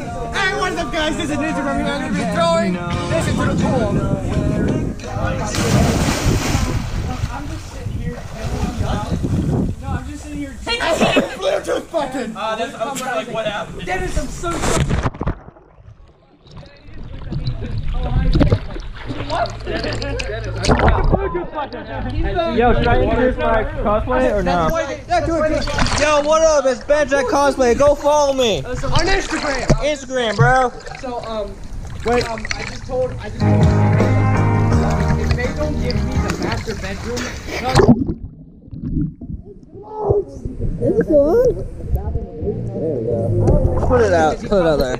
Hey, what's up, guys? This is Ninja Murm here. I'm going to be throwing this into the pool. I'm just sitting here No, I'm just sitting here. Take your Bluetooth button. Uh, this, I was like, what happened? Dennis, I'm so sorry. Yo, should I introduce my cosplay or no? Yeah, do it. do. Yo, what up? It's Benjack Cosplay. Go follow me. On Instagram. Instagram, bro. So, um, Wait. um, I just told, I just told, if they don't give me the master bedroom, no, Put it out. Put it out there.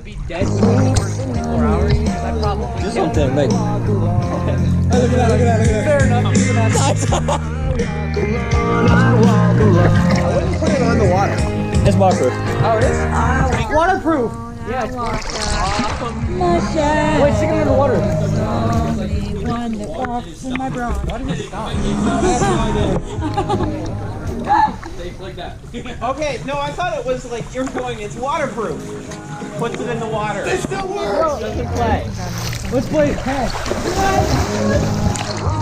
Be dead within the first 24 hours, I probably. Do something. Like, Fair enough. Even that's put it on the water. It's waterproof. Oh, it is? Waterproof. Yeah, it's Wait, stick it in the water. one that walks in my bra. Okay, no, I thought it was like you're going. It's waterproof. Puts it in the water. It still works. Doesn't play. Let's play tag.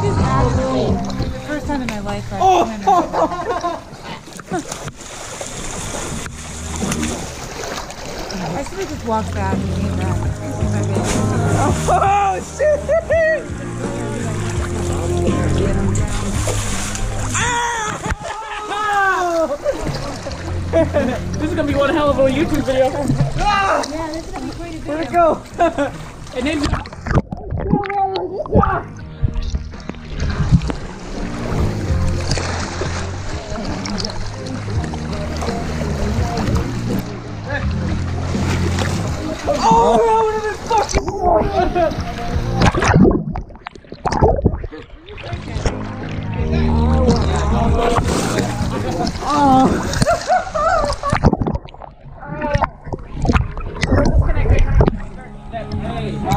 This is actually the first time in my life I've oh. I should have just walked back and came back. Oh shit! This is gonna be one hell of a YouTube video. Yeah, this is gonna be quite a Where'd it go? and then. Oh, that would have been fucking. Oh.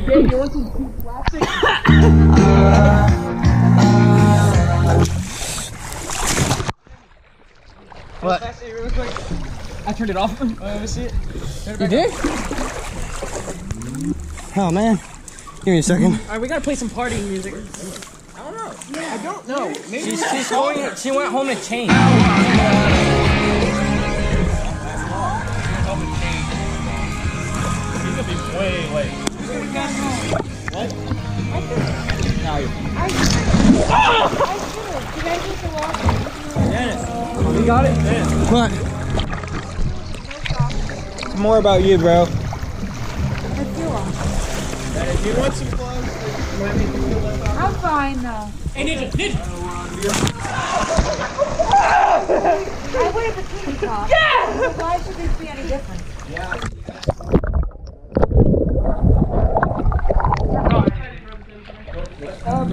laugh? Yeah, you want some plastic? What? I turned it off. Let me see it. You did? Oh man. Give me a second. Alright, we gotta play some party music. I don't know. I don't know. Maybe She's, she's going. She went home to change. He's gonna be way late. Did I just walk? we got it. What? It's more about you, bro. I feel. If you want some gloves, you you. I'm fine though. Hey, Ninja, Ninja. I wear bikini top. Yeah! Why should this be any different?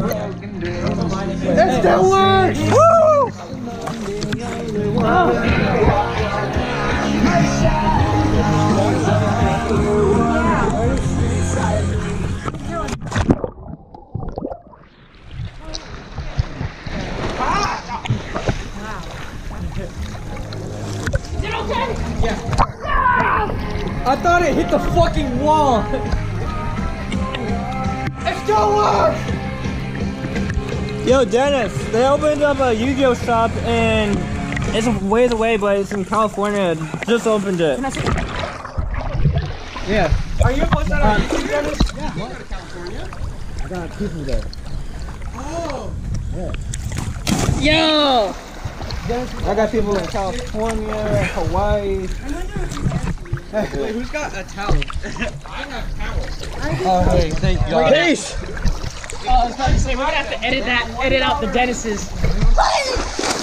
It still works! Woo! I thought it hit the fucking wall. it still works! Yo, Dennis, they opened up a Yu-Gi-Oh shop and it's a ways away, but it's in California. Just opened it. Yeah. Are you supposed to on uh, YouTube, Dennis? I got people there. Oh. Yeah. Yo! I got people in California, Hawaii. Wait, who's got a towel? I have towels. Oh, hey, thank God. Peace. Oh, I was about to say, we're gonna have to edit that, edit out the Dennis's.